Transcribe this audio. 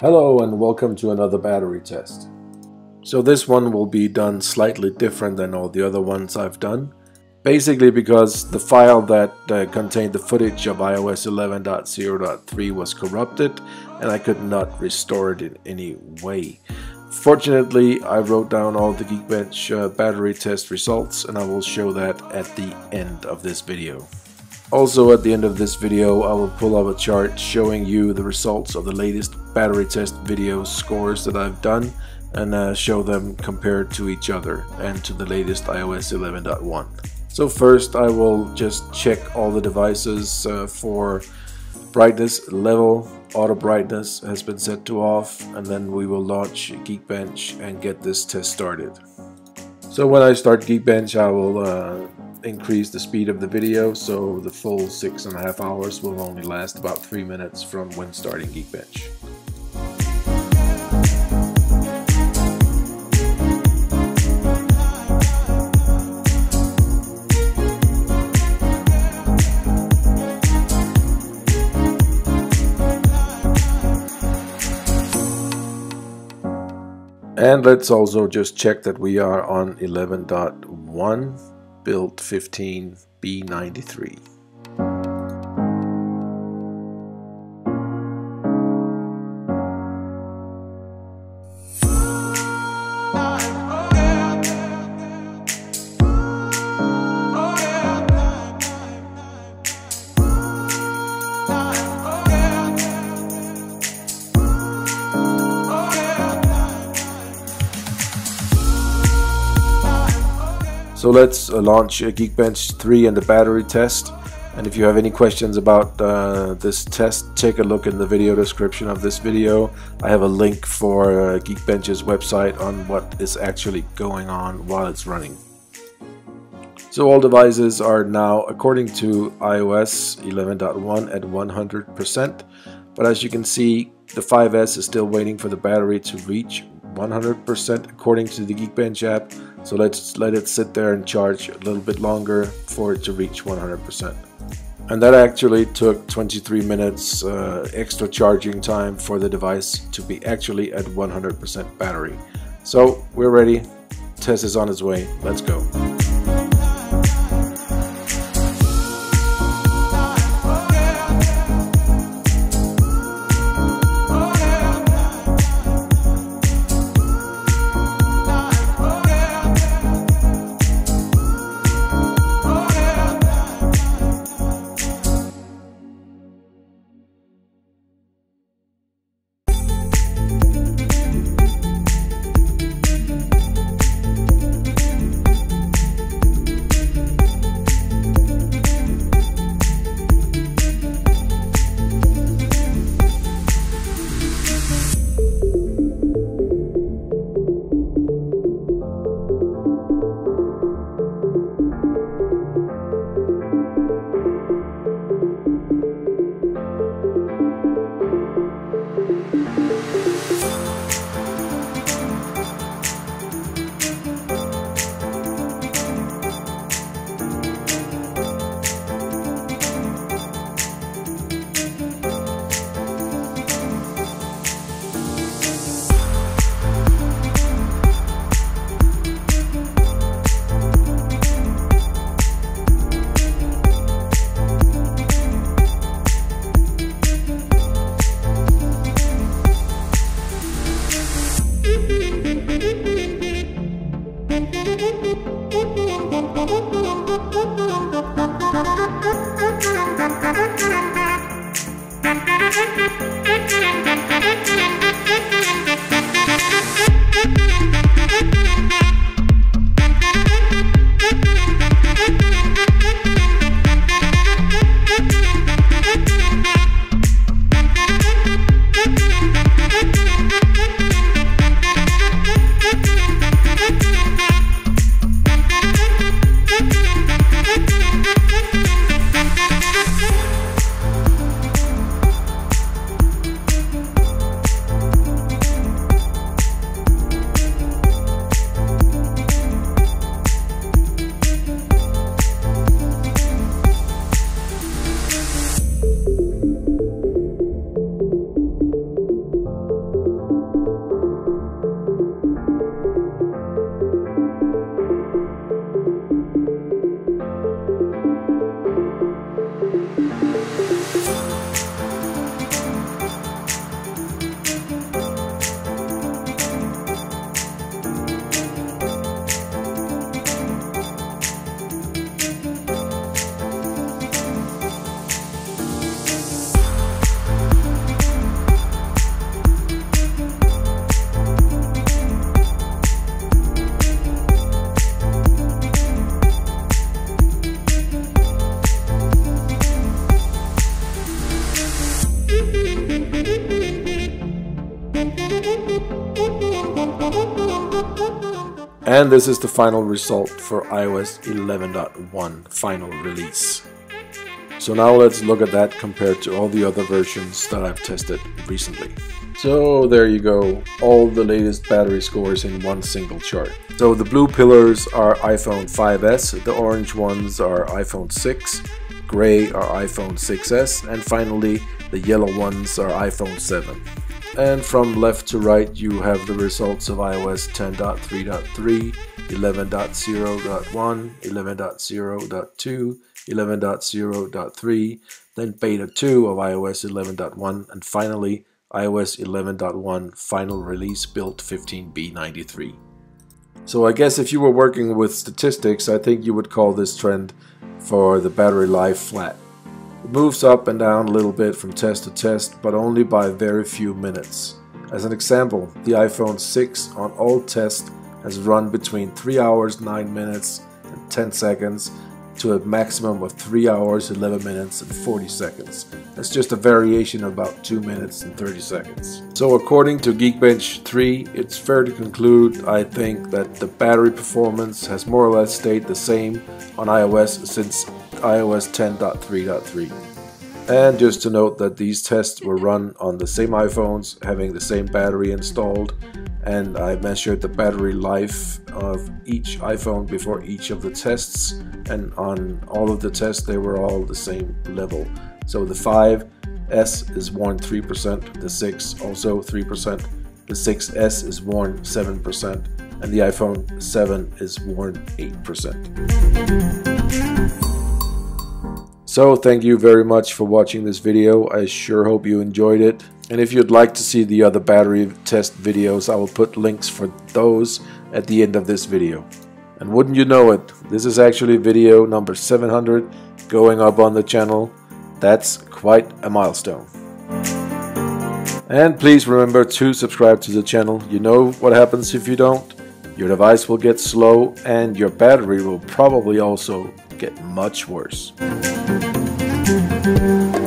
Hello and welcome to another battery test. So this one will be done slightly different than all the other ones I've done. Basically because the file that uh, contained the footage of iOS 11.0.3 was corrupted and I could not restore it in any way. Fortunately, I wrote down all the Geekbench uh, battery test results and I will show that at the end of this video. Also at the end of this video I will pull up a chart showing you the results of the latest battery test video scores that I've done and uh, show them compared to each other and to the latest iOS 11.1. So first I will just check all the devices uh, for brightness level, auto brightness has been set to off and then we will launch Geekbench and get this test started. So when I start Geekbench I will uh, increase the speed of the video so the full six and a half hours will only last about three minutes from when starting Geekbench. And let's also just check that we are on 11.1 build 15 So let's uh, launch Geekbench 3 and the battery test. And if you have any questions about uh, this test, take a look in the video description of this video. I have a link for uh, Geekbench's website on what is actually going on while it's running. So all devices are now, according to iOS 11.1, at 100%. But as you can see, the 5S is still waiting for the battery to reach 100% according to the Geekbench app. So let's let it sit there and charge a little bit longer for it to reach 100%. And that actually took 23 minutes uh, extra charging time for the device to be actually at 100% battery. So we're ready. Test is on its way. Let's go. thank you. And this is the final result for iOS 11.1 final release. So now let's look at that compared to all the other versions that I've tested recently. So there you go, all the latest battery scores in one single chart. So the blue pillars are iPhone 5S, the orange ones are iPhone 6, gray are iPhone 6s, and finally the yellow ones are iPhone 7. And from left to right, you have the results of iOS 10.3.3, 11.0.1, 11.0.2, 11.0.3, then beta 2 of iOS 11.1, and finally iOS 11.1 final release build 15b93. So I guess if you were working with statistics, I think you would call this trend for the battery life flat. It moves up and down a little bit from test to test, but only by very few minutes. As an example, the iPhone 6 on all tests has run between 3 hours 9 minutes and 10 seconds to a maximum of 3 hours 11 minutes and 40 seconds. That's just a variation of about 2 minutes and 30 seconds. So according to Geekbench 3, it's fair to conclude, I think, that the battery performance has more or less stayed the same on iOS since iOS 10.3.3. And just to note that these tests were run on the same iPhones having the same battery installed and I measured the battery life of each iPhone before each of the tests and on all of the tests they were all the same level. So the 5S is worn 3%, the 6 also 3%, the 6S is worn 7%, and the iPhone 7 is worn 8%. So thank you very much for watching this video. I sure hope you enjoyed it. And if you'd like to see the other battery test videos, I will put links for those at the end of this video. And wouldn't you know it, this is actually video number 700 going up on the channel. That's quite a milestone. And please remember to subscribe to the channel. You know what happens if you don't? Your device will get slow and your battery will probably also get much worse. Música